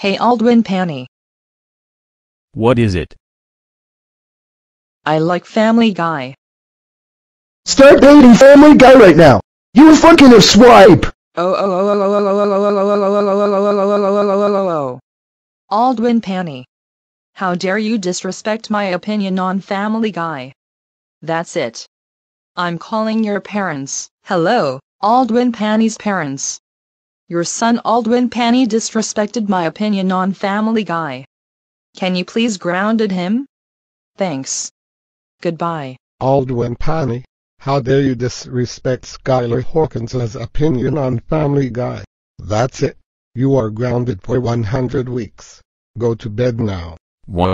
Hey Aldwin Panny, What is it? I like Family Guy. Start dating Family Guy right now. You fucking a swipe. Oh oh oh oh oh oh oh oh oh oh oh oh oh Aldwin Panny. How dare you disrespect my opinion on Family Guy? That's it. I'm calling your parents. Hello, Aldwin Panny's parents. Your son Aldwin Panny disrespected my opinion on Family Guy. Can you please grounded him? Thanks. Goodbye. Aldwin Panny, how dare you disrespect Skyler Hawkins' opinion on Family Guy? That's it. You are grounded for 100 weeks. Go to bed now. What?